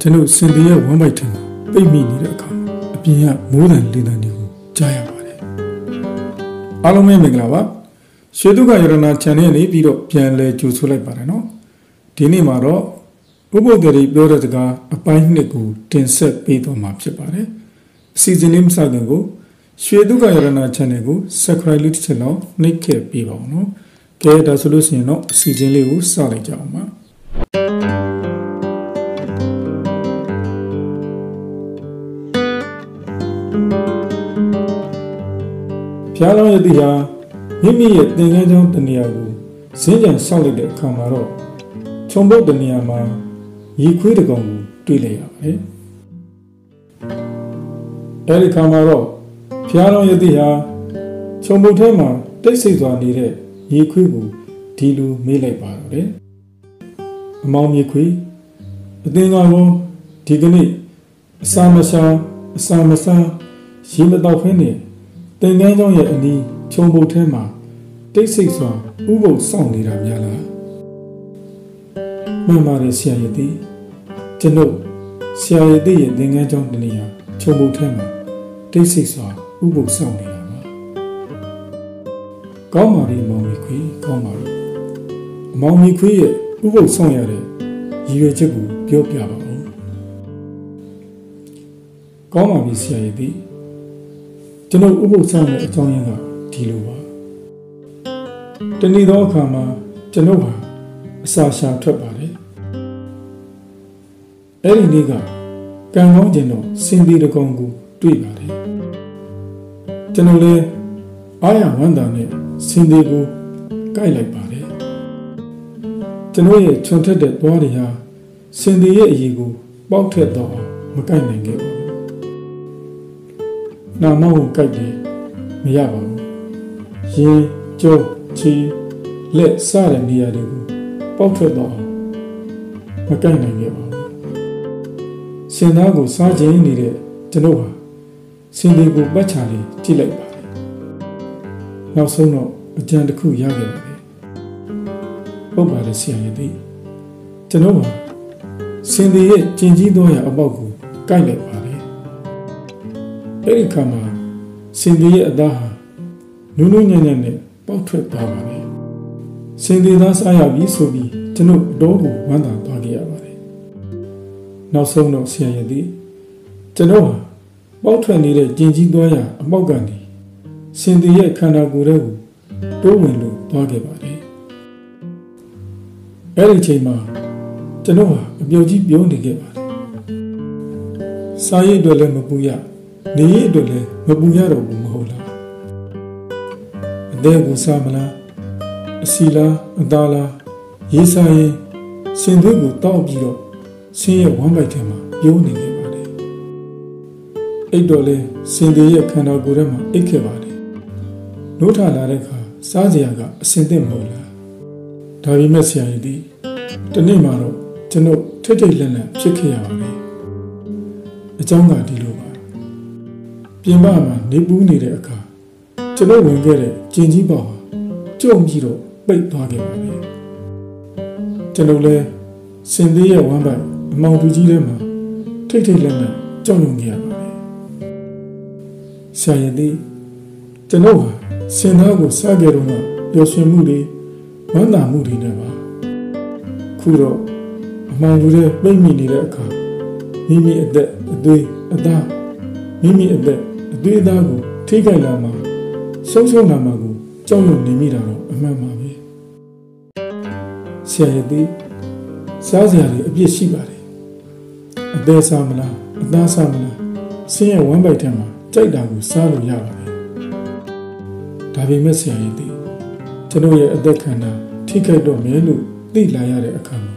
ကျွန်တော်စင်တီရဲ့ဝမ်းပိုက်ထံမှာပိတ်မိနေတဲ့အခါအပြင်ကမိုးတန်လေတန်တွေကိုကြားရပါတယ်အားလုံးပဲမင်္ဂလာပါရွှေဒုက္ခရတနာ channel နေပြီးတော့ပြန်လဲကြိုဆိုလိုက်ပါတယ်နော်ဒီနေ့မှာတော့ဘုဘုဒ္ဓရီပြောတဲ့စကားအပိုင်းနှစ်ကိုတင်ဆက်ပေးတော့မှာဖြစ်ပါတယ်အစီအစဉ်လေးမစခင်ကိုရွှေဒုက္ခရတနာ channel ကို subscribe လုပ်ချက်လောက်နှိပ်ခဲ့ပေးပါဦးနော်ကဲဒါဆိုလို့ရှိရင်တော့အစီအစဉ်လေးကိုစလိုက်ကြအောင်ပါ ဖျားလောင်းရသည်ဟာမိမိရဲ့သင်္ကန်းကျောင်းတနေရာကိုဇင်းကြံဆောက်လိုက်တဲ့အခါမှာတော့ခြုံပုတ်တနေရာမှာရေခွေးတကောင်ကိုတွေ့လိုက်ရပါတယ်။အဲဒီခါမှာတော့ဖျားလောင်းရသည်ဟာခြုံပုတ်ထဲမှာတိတ်ဆိတ်စွာနေတဲ့ရေခွေးကိုဒီလိုမေးလိုက်ပါတော့တယ်။အမောင်မြေခွေးအသင်္ကန်းကိုဒီကနေ့အစာမရှာအစာမစားရေမတော့ဖင်းနဲ့ သင်္ကန်းကျောင်းရဲ့အနီးခြုံပုတ်ထဲမှာတိတ်ဆိတ်စွာဥပုပ်စောင့်နေတာများလားမှန်ပါတယ်ဆရာရည်သည်ကျွန်ုပ်ဆရာရည်သည်ရဲ့သင်္ကန်းကျောင်းတနေရာခြုံပုတ်ထဲမှာတိတ်ဆိတ်စွာဥပုပ်စောင့်နေတာပါကောင်းပါပြီမောင်မီခွေကောင်းပါပြီအမောင်မီခွေရဲ့ဥပုပ်စောင့်ရတဲ့ရည်ရွယ်ချက်ကိုပြောပြပါဦးကောင်းပါပြီဆရာရည်သည် ကျွန်တော်ဥပုသ်ဆောင်တဲ့အကြောင်းရင်းကဒီလိုပါတနေ့သောအခါမှာကျွန်ုပ်ဟာအစာရှာထွက်ပါတယ်အဲ့ဒီနေ့ကကံကောင်းခြင်းတော့စင်ပြီးတကောင်ကိုတွေ့ပါတယ်ကျွန်တော်လည်းအားရဝမ်းသာနဲ့စင်ပြီးကိုကြိုက်လိုက်ပါတယ်ကျွန်တော်ရဲ့ခြုံထက်တဲ့သွားတွေဟာစင်ပြီးရဲ့အရေးကိုပေါက်ထက်တော့မကြိုက်နိုင်ခဲ့ပါဘူး နာမောင်းကိုကြိုက်တယ်မရပါဘူးရင်ကြောချီလက်စတဲ့နေရာတွေကိုပေါက်ထွက်တော့မကြိုက်နိုင်ခဲ့ပါဘူးရှင်သားကိုစားခြင်းနေတဲ့ကျွန်ုပ်ဟာစင်ဒီကိုပတ်ချာလေးကြည့်လိုက်ပါတယ်နောက်ဆုံးတော့အကြံတစ်ခုရခဲ့ပါတယ်ဟုတ်ပါတယ်ဆရာရည်သည်ကျွန်ုပ်ဟာစင်ဒီရဲ့ကျင်ကြီးသောရာအပေါက်ကိုကြိုက်လိုက်ပါတယ် အဲ့ဒီခါမှာစင်သေးရဲ့အသားဟာနုနုညံ့ညံ့နဲ့ပေါက်ထွက်သွားပါတယ်စင်သေးသားစားရပြီဆိုပြီးကျွန်ုပ်အတော်ကိုဝမ်းသာသွားခဲ့ရပါတယ်နောက်ဆုံးတော့ဆရာရည်သည်ကျွန်တော်ဟာပေါက်ထွက်နေတဲ့ကျင်ကြီးသွားရအပေါက်ကနေစင်သေးရဲ့ခန္ဓာကိုယ်ထဲကိုတိုးဝင်လို့သွားခဲ့ပါတယ်အဲ့ဒီချိန်မှာကျွန်တော်ဟာအပြုတ်ကြီးပြုံးနေခဲ့ပါတယ်စားရည်အတွက်လည်းမပူရ နေရအတွက်လည်းမပူရတော့ဘူးမဟုတ်လားအသေးကိုစားမလားအစီလားအသားလားရေးစားရင်စင်သွေးကိုတောက်ပြီးတော့ဆင်းရဲဝမ်းပိုက်ထဲမှာပြုံးနေခဲ့ပါတယ်အိတ်တော်လဲစင်သေးရဲ့ခန္ဓာကိုယ်ထဲမှာအိတ်ခဲ့ပါတယ်နိုးထလာတဲ့အခါစားစရာကအစင်သင့်မဟုတ်လားဒါပေမဲ့ဆရာကြီးဒီတနေ့မှတော့ကျွန်ုပ်ထိတ်ထိတ်လန့်လန့်ဖြစ်ခဲ့ရပါတယ်အကြောင်းကဒီလို ပါပြင်ပမှာနေပူးနေတဲ့အခါကျွန်တော်ဝင်ခဲ့တဲ့ကျင်ကြီးပေါဟာကြုံပြီးတော့ပိတ်သွားခဲ့ပါပြီကျွန်တော်လည်းစင်သေးရဲ့ဝမ်းပိုင်အမောင်သူကြီးထဲမှာထိတ်ထိတ်လက်လက်ကြောက်ရွံ့ခဲ့ရပါတယ်ဆရာရင်သည်ကျွန်တော်ဟာစင်သားကိုစားကြတော့မှပျော်ရွှင်မှုတွေဝမ်းသာမှုတွေနဲ့ပါခုတော့အမောင်သူရဲ့ပိတ်မိနေတဲ့အခါမိမိအသက်အသွေးအသားမိမိအသက် အသွေးသားကိုထိခိုက်လာမှာဆုံးရှုံးလာမှာကိုကြောက်ရွံ့နေမိတာတော့အမှန်ပါပဲဆရာရဲ့ဒီစားစရာတွေအပြစ်ရှိပါတယ်အသေးစားမလားအသားစားမလားဆင်းရဲဝမ်းပိုက်ထဲမှာကြိုက်တာကိုစားလို့ရပါတယ်ဒါပေမဲ့ဆရာရဲ့ဒီကျွန်တော်ရဲ့အသက်ခန္ဓာထိခိုက်တော့မယ်လို့သိလာရတဲ့အခါမှာ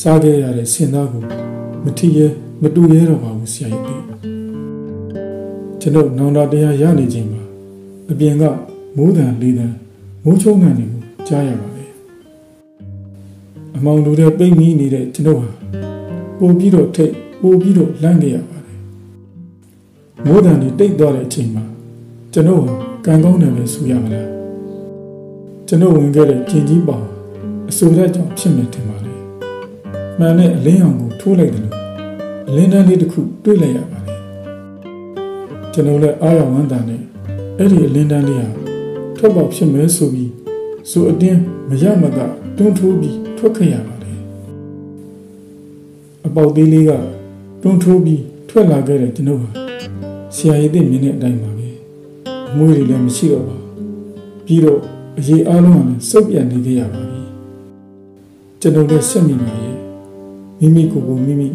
စားခဲ့ရတဲ့ဆင်သားကိုမထီရဲမတူရဲတော့ပါဘူးဆရာရဲ့ဒီ ကျွန်တော်နောင်တတရားရနေချိန်မှာအပြင်ကမိုးတန်လေးတန်မိုးချုံတန်တွေကိုကြားရပါတယ်အမောင်တို့တဲ့ပိတ်မိနေတဲ့ကျွန်တော်ဟာပို့ပြီးတော့ထိတ်ပို့ပြီးတော့လန့်နေရပါတယ်မိုးတန်တွေတိတ်သွားတဲ့အချိန်မှာကျွန်တော်ဟာကံကောင်းတယ်ပဲဆိုရမလားကျွန်တော်ဝင်ခဲ့တဲ့ကျင်ကြီးပေါအဆိုရကြောင့်ဖြစ်မယ်ထင်ပါလေမှန်တဲ့အလင်းရောင်ကိုထိုးလိုက်တယ်လို့အလင်းတန်းလေးတစ်ခုတွေ့လိုက်ရပါတယ် ကျွန်တော်လည်းအားရဝမ်းသာနဲ့အဲ့ဒီအလင်းတန်းလေးဟာထွက်ပေါက်ဖြစ်မယ်ဆိုပြီးဆိုအတင်းမရမကတွန်းထိုးပြီးထွက်ခဲ့ရပါတယ်အပေါက်သေးလေးကတွန်းထိုးပြီးထွက်လာခဲ့တဲ့ကျွန်တော်ဟာဆရာရည်သိမြင်တဲ့အတိုင်းပါပဲအမွေးတွေလည်းမရှိတော့ပါပြီးတော့အရေးအားလုံးကလည်းစုပ်ပြန်နေကြရပါပြီကျွန်တော်လည်းဆက်မိပါရဲ့မိမိကိုယ်ကိုမိမိ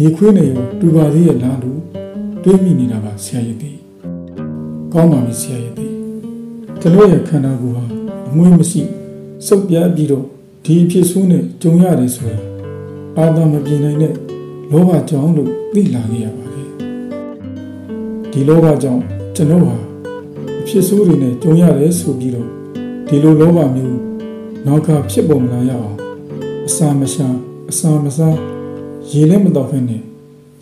ရေခွေးနေရောတူပါသေးရဲ့လားလို့ တွေးမိနေတာပါဆရာရည်သိကောင်းပါပြီဆရာရည်သိကျွန်တော်ရဲ့ခန္ဓာကိုယ်ဟာအမွေးမရှိစုပ်ပြားပြီးတော့ဒီအဖြစ်ဆိုးနဲ့ကြုံရတယ်ဆိုတာအာသာမပြေနိုင်တဲ့လောဘကြောင့်လို့သိလာခဲ့ရပါတယ်ဒီလောဘကြောင့်ကျွန်တော်ဟာအဖြစ်ဆိုးတွေနဲ့ကြုံရတယ်ဆိုပြီးတော့ဒီလိုလောဘမျိုးနောက်ကဖြစ်ပေါ်မလာရအောင်အစာမရှာအစာမစားရေလည်းမတော့ဖ ೇನೆ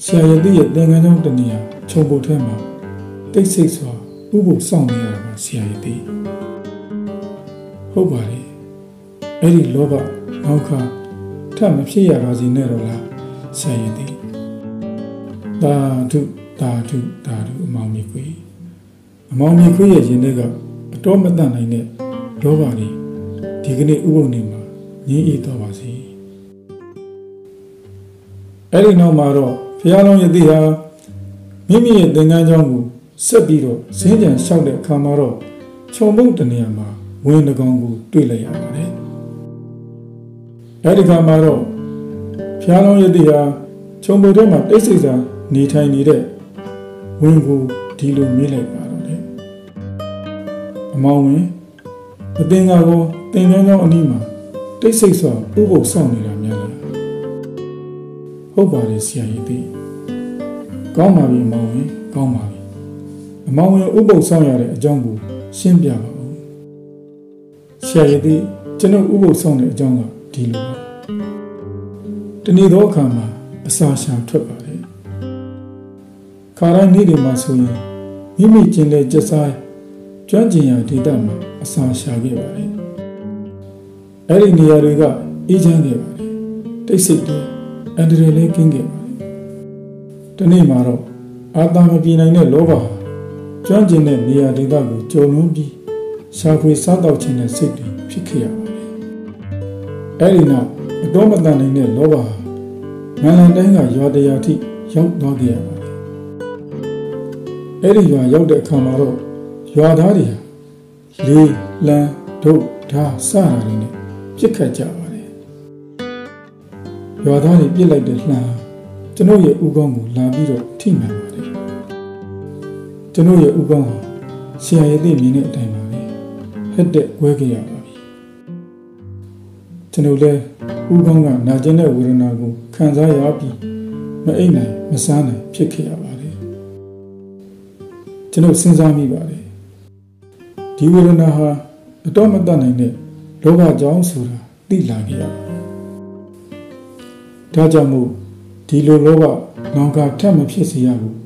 ဆရာရည်ရဲ့သင်္ကန်းကြောင့်တနေရာ ခြုံပုတ်ထဲမှာတိတ်ဆိတ်စွာဥပုပ်ဆောင်နေရတာပါဆရာရည်ဟုတ်ပါလေအဲ့ဒီလောဘနောက်ကထပ်မဖြစ်ရပါစေနဲ့တော့လားဆရာရည်သာဓုသာဓုသာဓုအမောင်မြခွေအမောင်မြခွေရဲ့ရင်ထဲကအတော်မတတ်နိုင်တဲ့လောဘတွေဒီကနေ့ဥပုံနေမှာငြင်းအေးတော့ပါစေအဲ့ဒီနောက်မှာတော့ဘုရားလုံးယသိဟာ မိမိရဲ့သင်္ကန်းကြောင်းကိုဆက်ပြီးတော့ဇင်းကြံလျှောက်တဲ့အခါမှာတော့ခြုံမုံတနေရာမှာဝင်တကောင်ကိုတွေ့လိုက်ရပါတယ်အဲ့ဒီခါမှာတော့ဘုရားလုံးယသိဟာခြုံပုံထဲမှာတိတ်ဆိတ်စွာနေထိုင်နေတဲ့ဝင်ကိုဒီလိုမေးလိုက်ပါတော့တယ်အမောင်ဝင်အသင်္ကာကိုသင်္ကန်းကြောင်းအနီးမှာတိတ်ဆိတ်စွာဥပုပ်ဆောင်နေတာများလားဟုတ်ပါတယ်ဆရာကြီးသိ ကောင်းပါပြီအမောင်ဝင်ကောင်းပါပြီအမောင်ဝင်ဥပုပ်ဆောင်ရတဲ့အကြောင်းကိုရှင်းပြပါဦးဆရာကြီးသိကျွန်တော်ဥပုပ်ဆောင်တဲ့အကြောင်းကဒီလိုပါတနေ့သောအခါမှာအစာရှာထွက်ပါတယ်ခါတိုင်းနေ့တွေမှာဆိုရင်မိမိကျင်တဲ့ကြက်စားကျွမ်းကျင်ရာဒေသမှာအစာရှာခဲ့ပါတယ်အဲ့ဒီနေရာတွေကအေးချမ်းခဲ့ပါတယ်တိတ်ဆိတ်တယ်အန္တရာယ်လည်းကင်းခဲ့ပါတယ် ဒီနေ့မှာတော့အာသာမပြေနိုင်တဲ့လောဘကျွမ်းကျင်တဲ့နေရာဒေသကိုကြုံလွန်ပြီးရှာဖွေစားတော့ခြင်းနဲ့စိတ်တွေဖြစ်ခဲ့ရပါတယ်အဲ့ဒီနောက်အတော်မတန်နိုင်တဲ့လောဘမန္တန်တိုင်းကရွာတရာထိရောက်သွားခဲ့ရပါတယ်။အဲ့ဒီရွာရောက်တဲ့အခါမှာတော့ရွာသားတွေလေးလန်းဒုတ်ဓာစတာတွေနဲ့ပြစ်ခတ်ကြပါတယ်။ရွာသားတွေပြစ်လိုက်တဲ့လှမ်း ကျွန်ုပ်ရဲ့ဥကောင်းကိုလာပြီးတော့ထိမှန်ပါတယ်။ကျွန်ုပ်ရဲ့ဥကောင်းဟာဆရာရဲ့သိမြင်တဲ့အတိုင်းပါပဲ။ဟက်တဲ့ကွဲခဲ့ရပါပြီ။ကျွန်ုပ်လည်းဦးခေါင်းကနာကျင်တဲ့ဝေဒနာကိုခံစားရပြီးမအိပ်နိုင်မစားနိုင်ဖြစ်ခဲ့ရပါတယ်ကျွန်တော်စဉ်းစားမိပါတယ်ဒီဝေဒနာဟာအတော့မတတ်နိုင်တဲ့လောဘကြောင့်ဆိုတာသိလာခဲ့ရပါတယ်ဒါကြောင့်မို့ ဒီလိုလောဘနောင်ကထပ်မဖြစ်စေရဘူး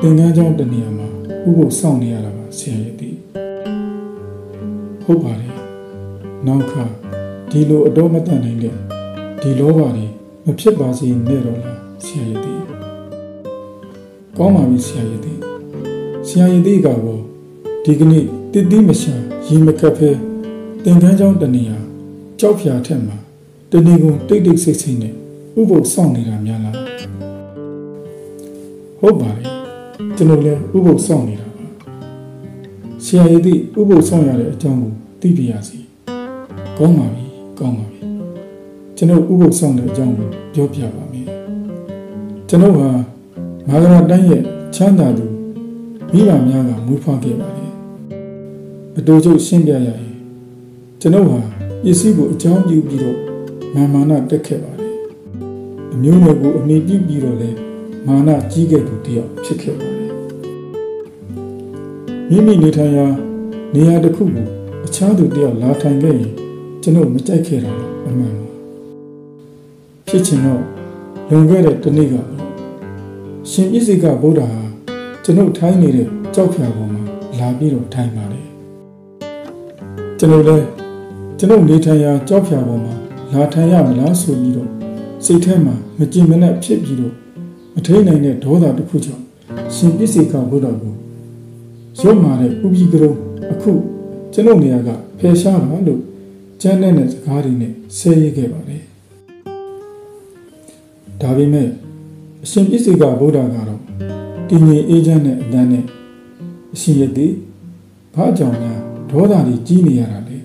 သင်္ကန်းကြောင့်တနေရာမှာဥပုပ်စောင့်နေရတာပါဆရာရဲ့သိဟုတ်ပါတယ်နောင်ခါဒီလိုအတော့မတန်နိုင်တဲ့ဒီလောဘတွေမဖြစ်ပါစေနဲ့တော့လားဆရာရည်သည်ကောင်းပါပြီဆရာရည်သည်ဆရာရည်သည်ကတော့ဒီကနေ့တည်တည်မရှာရေမကပ်ဖဲသင်္ကန်းချောင်းတနေရာကြောက်ဖြာထက်မှာတနေကုန်တိတ်တိတ်ဆိတ်ဆိတ်နဲ့ ဥပုပ်ဆောင်နေတာများလားဟုတ်ပါပြီကျွန်တော်လည်းဥပုပ်ဆောင်နေတာပါဆရာရည်သည်ဥပုပ်ဆောင်ရတဲ့အကြောင်းကိုသိပြရစီကောင်းပါပြီကောင်းပါပြီကျွန်တော်ဥပုသ်ဆောင်တဲ့အကြောင်းကိုပြောပြပါမယ်ကျွန်တော်ဟာမာဂရတိုင်းရဲ့ချမ်းသာသူမိဘများကမွေးဖွားခဲ့ပါတယ်အတူတူရှင်းပြရရင်ကျွန်တော်ဟာပစ္စည်းကိုအကြောင်းပြုပြီးတော့မာမာနတက်ခဲ့ပါတယ် အမျိုးမျိုးကိုအမိပြုပြီးတော့လဲမာနကြီးခဲ့သူတယောက်ဖြစ်ခဲ့ပါတယ်မိမိနေထိုင်ရာနေရာတစ်ခုကိုအခြားသူတယောက်လာထိုင်ခဲ့ရင်ကျွန်တော်မကြိုက်ခဲ့တာအမှန်ပါဖြစ်ချင်တော့လွန်ခဲ့တဲ့တနေ့ကရှင်ပြည့်စိကဗုဒ္ဓဟာကျွန်တော်ထိုင်းနေတဲ့ကြောက်ဖြာပေါ်မှာလာပြီးတော့ထိုင်ပါတယ်ကျွန်တော်လည်းကျွန်တော်နေထိုင်ရာကြောက်ဖြာပေါ်မှာလာထိုင်ရမလားဆိုပြီးတော့ စိတ်ထဲမှာမကြင်မနဲ့ဖြစ်ပြီးတော့မထိန်နိုင်တဲ့ဒေါသတစ်ခုကြောင့်ရှင်ပစ္စေကဘုရားကိုရုပ်မာတဲ့ဥပိကရုံအခုကျွန်ုပ်နေရာကဖယ်ရှားပါလို့ကျမ်းတဲ့စကားတွေနဲ့ဆဲရဲခဲ့ပါတယ်ဒါပေမဲ့အရှင်ပစ္စေကဗုဒ္ဓကတော့တည်ငြိမ်အေးချမ်းတဲ့အတန်းနဲ့အရှင်ရည်ဘာကြောင့်များဒေါသတွေကြီးနေရတာလဲ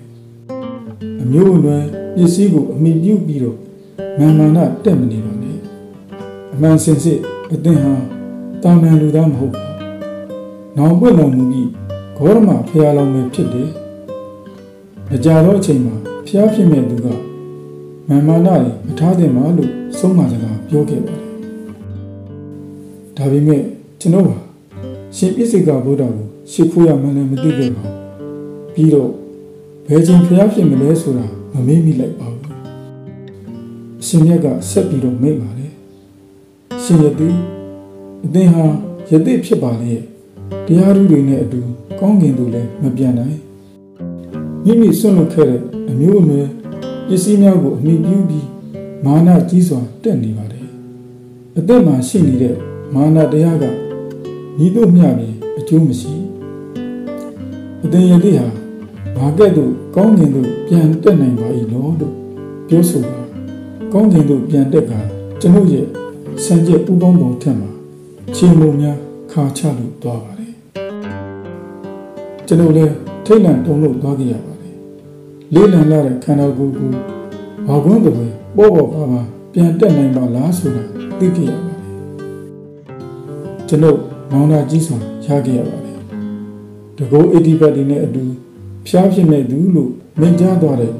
အမျိုးအနွယ်ပစ္စည်းကိုအမိပြုပြီးတော့ မာမာနတက်မနေပါနဲ့အမှန်စင်စစ်အသင်ဟာတာမန်လူသားမဟုတ်ပါနောင်ပွင့်တော်မူပြီးဂေါရမဖျားလောင်းပဲဖြစ်တယ်မကြတော့အချိန်မှာဖျားဖြစ်မဲ့သူကမာမာနတွေမထားသင့်ပါလို့ဆုံးမစကားပြောခဲ့ပါတယ်ဒါပေမဲ့ကျွန်တော်ဟာရှင်ပြည့်စုံကဗုဒ္ဓကိုရှစ်ဖို့ရမှန်းလည်းမသိခဲ့ပါဘူးပြီးတော့ဘယ်ချိန်ဖျားဖြစ်မလဲဆိုတာမမေ့မိလိုက်ပါဘူးအ ရှင်မြတ်ကဆက်ပြီးတော့မိတ်ပါတယ်ရှင်ရသည်အသင်ဟာယသိဖြစ်ပါလေတရားဓုတွေနဲ့အတူကောင်းကင်သို့လည်းမပြန်နိုင်မိမိဆွန့်လွတ်ခဲ့တဲ့အမျိုးအနွယ်ပစ္စည်းများကိုအမိပြုပြီးမာနကြီးစွာတက်နေပါတယ်အသက်မှာရှိနေတဲ့မာနတရားကညီတို့မျှပြီးအကျိုးမရှိအသင်ရည်ဟာဘာကဲ့သို့ကောင်းကင်သို့ပြန်တက်နိုင်ပါ၏လို့ပြောဆိုပါ ကောင်းကင်သို့ပြန်တက်ကကျွန်ုပ်ရဲ့စံကျက်ဥပေါင်းပုံထက်မှာခြေမုံများခါချလို့သွားပါတယ်ကျွန်ုပ်လည်းထိတ်လန့်တုန်လို့သွားကြရပါတယ်လေးလံလာတဲ့ခန္ဓာကိုယ်ကိုဘာကွန်းတွေပေါ်ပေါ်ပါပါပြန်တက်နိုင်ပါလားဆိုတာသိကြရပါတယ်ကျွန်ုပ်မောင်နာကြီးစွာရခဲ့ရပါတယ်တကောအဋ္ဌိပတ်တွေနဲ့အတူဖျားဖြစ်မဲ့သူလို့မိန့်ကြားသွားတဲ့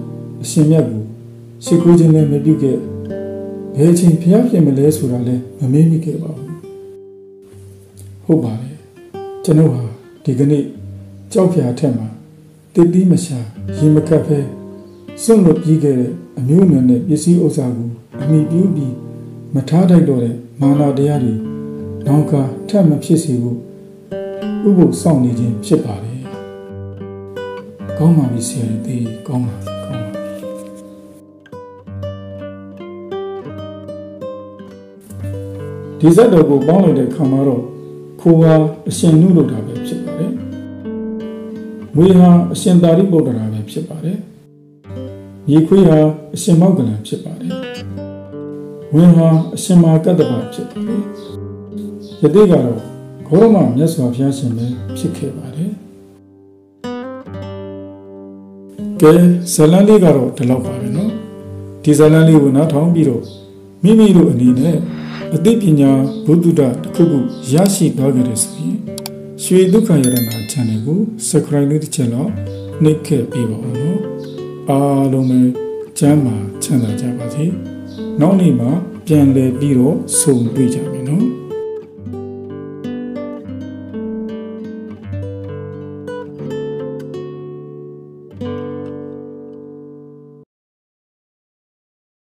အရှင်မြတ်ကို ရှိခိုးခြင်းလည်းမပြုခဲ့ဘယ်ချိန်ဖျားဖြစ်မလဲဆိုတာလည်းမမေ့မိခဲ့ပါဘူးဟုတ်ပါတယ်ကျွန်ုပ်ဟာဒီကနေ့ကြောက်ဖြာထက်မှာတည်ပြီးမရှာရင်မကပ်ဖဲစွန့်လွတ်ပြီးခဲ့တဲ့အမျိုးအနွယ်နဲ့ပစ္စည်းဥစ္စာကိုအမိပြုပြီးမထားတိုက်တော့တဲ့မာနတရားတွေနောက်ကထပ်မဖြစ်စေဖို့ဥပုသ်စောင့်နေခြင်းဖြစ်ပါတယ်။ကောင်းပါပြီဆရာကြီးကောင်းပါပြီကောင်းပါပြီ။ ဒီဇက်တော်ကိုပေါင်းလိုက်တဲ့ခါမှာတော့ခိုးဟာအရှင်နုလို့တာပဲဖြစ်ပါတယ်။မွေဟာအရှင်သာရိပုတ္တရာပဲဖြစ်ပါတယ်။မြေခွေးဟာအရှင်မောက္ကလံဖြစ်ပါတယ်။ဝင်းဟာအရှင်မာကတ္တဗဖြစ်ပါတယ်။ယတိကတော့ဂေါရမမြတ်စွာဘုရားရှင်ပဲဖြစ်ခဲ့ပါတယ်။ကဲဇလန်းလေးကတော့ဒီလောက်ပါပဲနော်။ဒီဇလန်းလေးကိုနားထောင်ပြီးတော့မိမိတို့အနေနဲ့ အသိပညာဘုဒ္ဓတတစ်ခုခုရရှိသွားကြတယ်ဆိုရင်ရွှေဒုက္ခရတနာ channel ကို subscribe လုပ်တဲ့ချက်တော့နှိပ်ခဲ့ပြီးပါဦးနော်အားလုံးပဲကျမ်းမာချမ်းသာကြပါစေနောက်နေ့မှာပြန်လည်ပြီးတော့ဆုံတွေ့ကြပါ